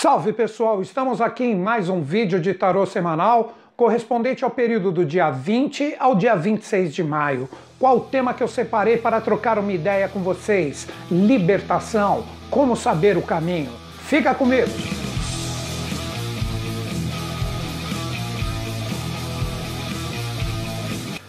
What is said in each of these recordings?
Salve pessoal, estamos aqui em mais um vídeo de tarô semanal correspondente ao período do dia 20 ao dia 26 de maio. Qual o tema que eu separei para trocar uma ideia com vocês? Libertação, como saber o caminho. Fica comigo!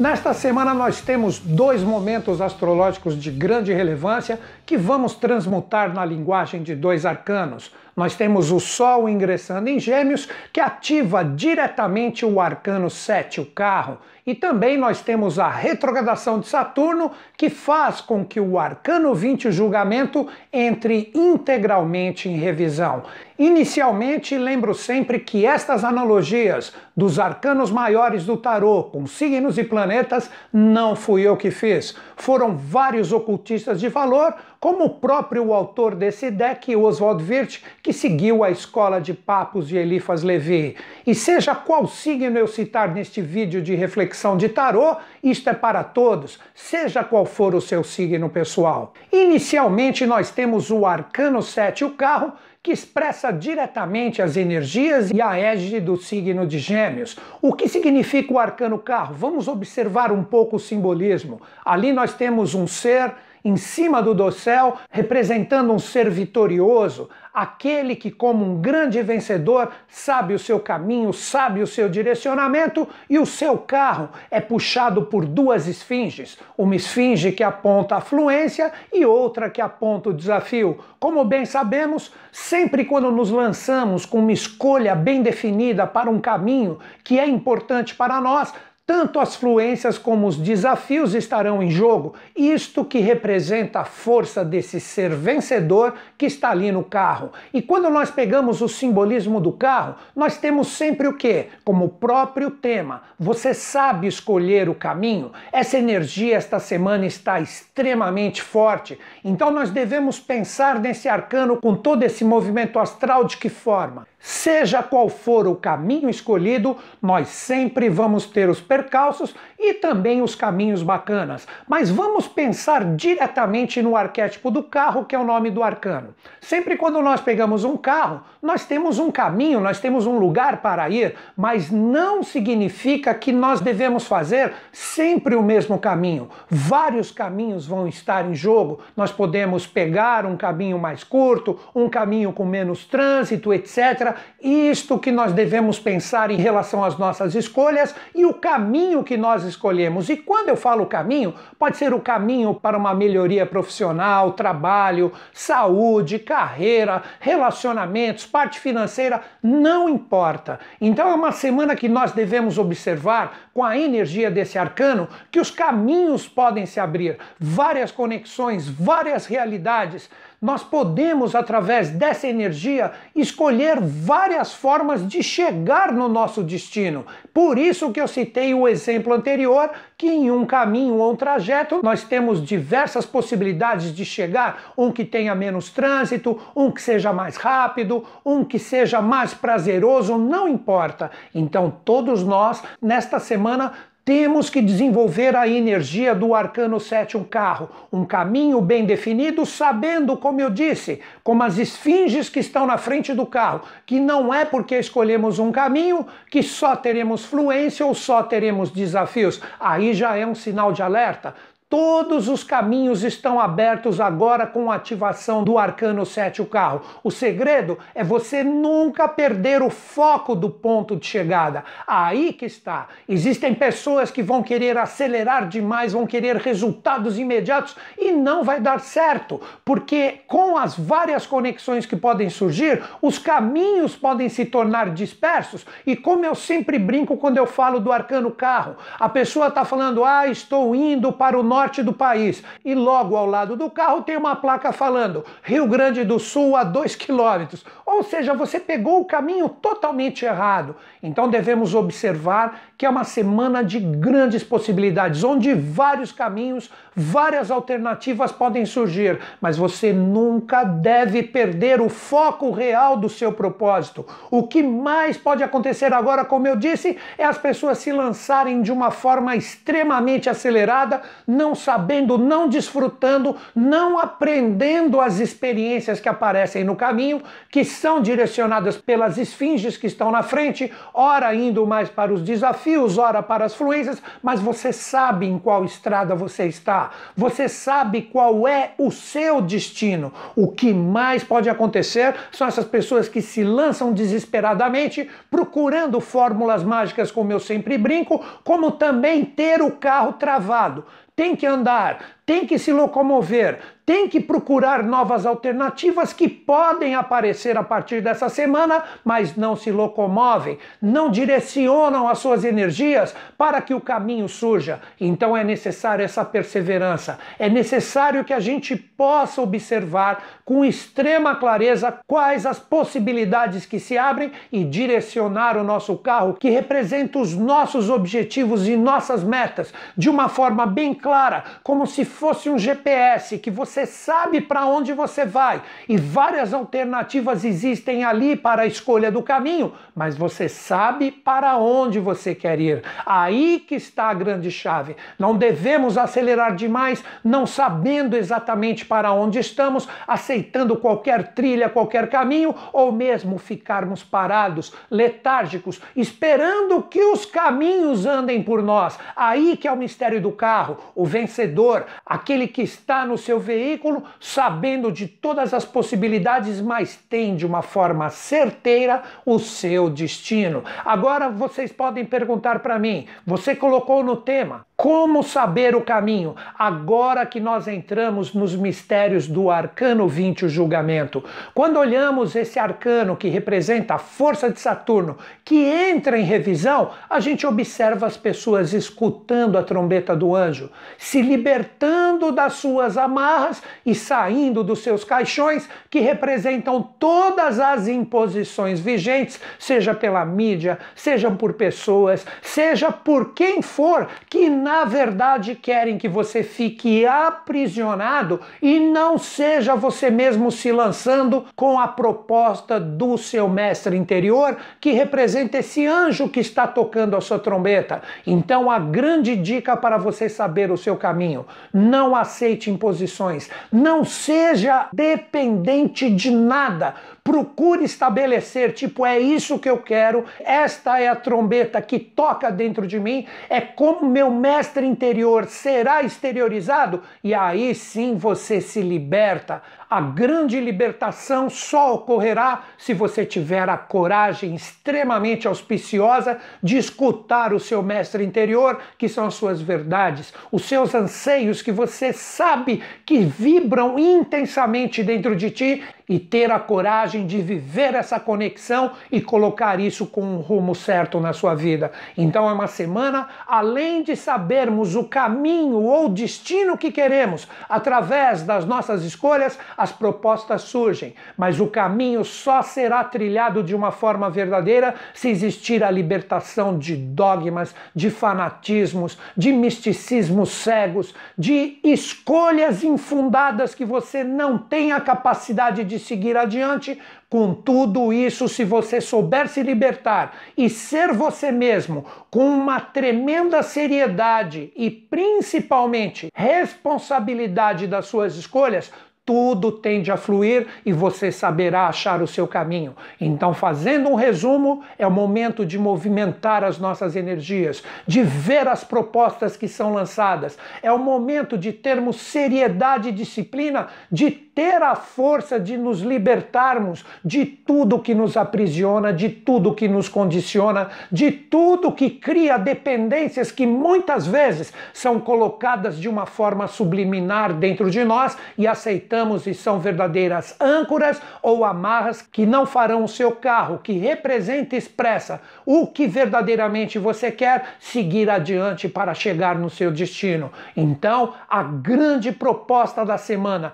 Nesta semana nós temos dois momentos astrológicos de grande relevância que vamos transmutar na linguagem de dois arcanos. Nós temos o Sol ingressando em Gêmeos, que ativa diretamente o arcano 7, o carro, e também nós temos a retrogradação de Saturno, que faz com que o arcano 20, o julgamento, entre integralmente em revisão. Inicialmente, lembro sempre que estas analogias dos arcanos maiores do tarô com signos e planetas não fui eu que fiz. Foram vários ocultistas de valor, como o próprio autor desse deck, Oswald Wirth, que seguiu a escola de Papos de Elifas Levi. E seja qual signo eu citar neste vídeo de reflexão de tarô, isto é para todos, seja qual for o seu signo pessoal. Inicialmente, nós temos o arcano 7, o carro, que expressa diretamente as energias e a égide do signo de Gêmeos. O que significa o arcano carro? Vamos observar um pouco o simbolismo. Ali nós temos um ser em cima do dossel, representando um ser vitorioso, aquele que, como um grande vencedor, sabe o seu caminho, sabe o seu direcionamento e o seu carro é puxado por duas esfinges, uma esfinge que aponta a fluência e outra que aponta o desafio. Como bem sabemos, sempre quando nos lançamos com uma escolha bem definida para um caminho que é importante para nós, tanto as fluências como os desafios estarão em jogo, isto que representa a força desse ser vencedor que está ali no carro. E quando nós pegamos o simbolismo do carro, nós temos sempre o que? Como próprio tema. Você sabe escolher o caminho? Essa energia esta semana está extremamente forte, então nós devemos pensar nesse arcano com todo esse movimento astral de que forma? Seja qual for o caminho escolhido, nós sempre vamos ter os percalços e também os caminhos bacanas. Mas vamos pensar diretamente no arquétipo do carro, que é o nome do arcano. Sempre quando nós pegamos um carro, nós temos um caminho, nós temos um lugar para ir, mas não significa que nós devemos fazer sempre o mesmo caminho. Vários caminhos vão estar em jogo. Nós podemos pegar um caminho mais curto, um caminho com menos trânsito, etc isto que nós devemos pensar em relação às nossas escolhas e o caminho que nós escolhemos. E quando eu falo caminho, pode ser o caminho para uma melhoria profissional, trabalho, saúde, carreira, relacionamentos, parte financeira, não importa. Então é uma semana que nós devemos observar com a energia desse arcano que os caminhos podem se abrir, várias conexões, várias realidades nós podemos, através dessa energia, escolher várias formas de chegar no nosso destino. Por isso que eu citei o exemplo anterior, que em um caminho ou um trajeto nós temos diversas possibilidades de chegar, um que tenha menos trânsito, um que seja mais rápido, um que seja mais prazeroso, não importa. Então todos nós nesta semana temos que desenvolver a energia do arcano 7, um carro, um caminho bem definido, sabendo, como eu disse, como as esfinges que estão na frente do carro, que não é porque escolhemos um caminho que só teremos fluência ou só teremos desafios. Aí já é um sinal de alerta. Todos os caminhos estão abertos agora com a ativação do Arcano 7, o carro. O segredo é você nunca perder o foco do ponto de chegada. Aí que está. Existem pessoas que vão querer acelerar demais, vão querer resultados imediatos e não vai dar certo, porque com as várias conexões que podem surgir, os caminhos podem se tornar dispersos. E como eu sempre brinco quando eu falo do Arcano carro, a pessoa está falando: "Ah, estou indo para o norte norte do país. E logo ao lado do carro tem uma placa falando Rio Grande do Sul a 2 quilômetros. Ou seja, você pegou o caminho totalmente errado. Então devemos observar que é uma semana de grandes possibilidades, onde vários caminhos, várias alternativas podem surgir, mas você nunca deve perder o foco real do seu propósito. O que mais pode acontecer agora, como eu disse, é as pessoas se lançarem de uma forma extremamente acelerada, não não sabendo, não desfrutando, não aprendendo as experiências que aparecem no caminho, que são direcionadas pelas esfinges que estão na frente, ora indo mais para os desafios, ora para as fluências, mas você sabe em qual estrada você está, você sabe qual é o seu destino. O que mais pode acontecer são essas pessoas que se lançam desesperadamente procurando fórmulas mágicas, como eu sempre brinco, como também ter o carro travado. Tem que andar, tem que se locomover, tem que procurar novas alternativas que podem aparecer a partir dessa semana, mas não se locomovem, não direcionam as suas energias para que o caminho surja. Então é necessário essa perseverança, é necessário que a gente possa observar com extrema clareza quais as possibilidades que se abrem e direcionar o nosso carro que representa os nossos objetivos e nossas metas de uma forma bem clara, como se fosse um GPS que você sabe para onde você vai e várias alternativas existem ali para a escolha do caminho, mas você sabe para onde você quer ir. Aí que está a grande chave. Não devemos acelerar demais, não sabendo exatamente para onde estamos, aceitando qualquer trilha, qualquer caminho, ou mesmo ficarmos parados, letárgicos, esperando que os caminhos andem por nós. Aí que é o mistério do carro. O vencedor, aquele que está no seu veículo sabendo de todas as possibilidades, mas tem de uma forma certeira o seu destino. Agora vocês podem perguntar para mim: você colocou no tema como saber o caminho? Agora que nós entramos nos mistérios do arcano 20, o julgamento. Quando olhamos esse arcano que representa a força de Saturno, que entra em revisão, a gente observa as pessoas escutando a trombeta do anjo, se libertando das suas amarras e saindo dos seus caixões que representam todas as imposições vigentes, seja pela mídia, seja por pessoas, seja por quem for que na verdade querem que você fique aprisionado e não seja você mesmo se lançando com a proposta do seu mestre interior, que representa esse anjo que está tocando a sua trombeta. Então, a grande dica para você saber o seu caminho: não aceite imposições, não seja dependente de nada. Procure estabelecer, tipo, é isso que eu quero, esta é a trombeta que toca dentro de mim, é como meu mestre interior será exteriorizado, e aí sim você se liberta. A grande libertação só ocorrerá se você tiver a coragem extremamente auspiciosa de escutar o seu mestre interior, que são as suas verdades, os seus anseios que você sabe que vibram intensamente dentro de ti e ter a coragem de viver essa conexão e colocar isso com um rumo certo na sua vida. Então é uma semana, além de sabermos o caminho ou destino que queremos através das nossas escolhas, as propostas surgem, mas o caminho só será trilhado de uma forma verdadeira se existir a libertação de dogmas, de fanatismos, de misticismos cegos, de escolhas infundadas que você não tem a capacidade de seguir adiante. Com tudo isso, se você souber se libertar e ser você mesmo com uma tremenda seriedade e principalmente responsabilidade das suas escolhas, tudo tende a fluir e você saberá achar o seu caminho. Então, fazendo um resumo, é o momento de movimentar as nossas energias, de ver as propostas que são lançadas. É o momento de termos seriedade e disciplina, de ter a força de nos libertarmos de tudo que nos aprisiona, de tudo que nos condiciona, de tudo que cria dependências que muitas vezes são colocadas de uma forma subliminar dentro de nós e aceitamos e são verdadeiras âncoras ou amarras que não farão o seu carro, que representa e expressa o que verdadeiramente você quer, seguir adiante para chegar no seu destino. Então, a grande proposta da semana: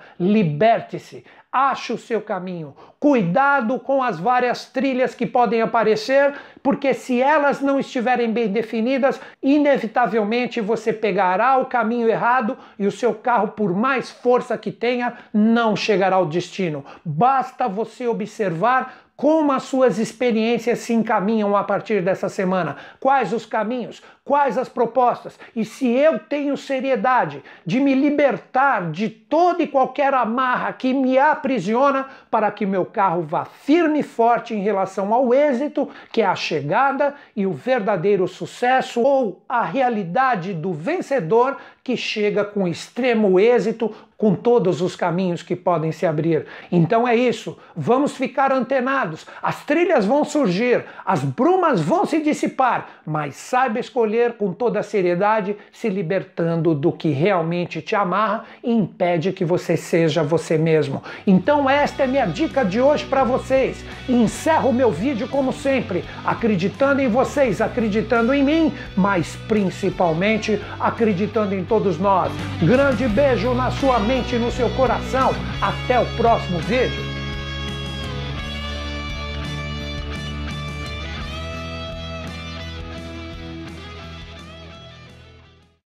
liberte-se, ache o seu caminho. Cuidado com as várias trilhas que podem aparecer, porque se elas não estiverem bem definidas, inevitavelmente você pegará o caminho errado e o seu carro, por mais força que tenha, não chegará ao destino. Basta você observar como as suas experiências se encaminham a partir dessa semana? Quais os caminhos? Quais as propostas? E se eu tenho seriedade de me libertar de toda e qualquer amarra que me aprisiona para que meu carro vá firme e forte em relação ao êxito, que é a chegada e o verdadeiro sucesso ou a realidade do vencedor que chega com extremo êxito com todos os caminhos que podem se abrir. Então é isso, vamos ficar antenados, as trilhas vão surgir, as brumas vão se dissipar, mas saiba escolher com toda seriedade, se libertando do que realmente te amarra e impede que você seja você mesmo. Então esta é minha dica de hoje para vocês. Encerro o meu vídeo como sempre, acreditando em vocês, acreditando em mim, mas principalmente acreditando em todos nós. Grande beijo na sua mente e no seu coração. Até o próximo vídeo.